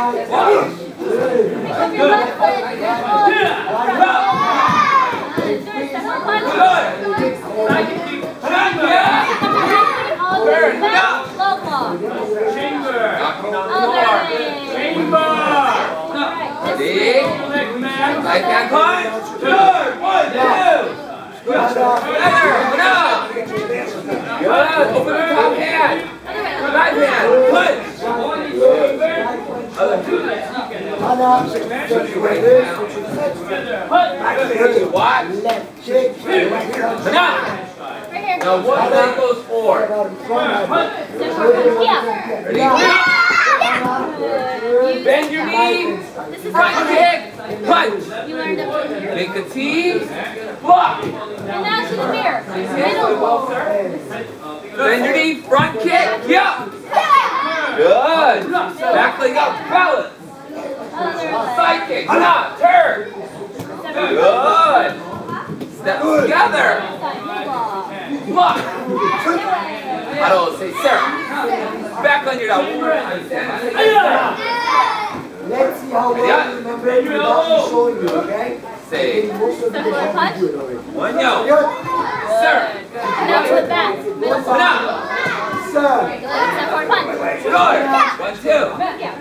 Foot. Good. Open top. Other way. Right hand. Punch. Other two. Watch. Left kick, right punch. One up. Right here. Now one leg goes forward. Out in front of it. Step forward. Yeah. Ready? One up. Good. Bend your knee. Front kick. Punch. Make a T. Block. And now. Bend your knee. Front kick. Yup. Good. Back leg up. Balance. Other way. Side kick. One up. Turn. Good. Step together. Side. Low block. Block. Other way. I don't say sir. Back on your dog. Let's see how well you remember it without me showing you, okay? Say Most of the Step forward do it already. one yo. Sir. Now to the back. Middle One block. up. Sir. Good. Step forward punch. Good.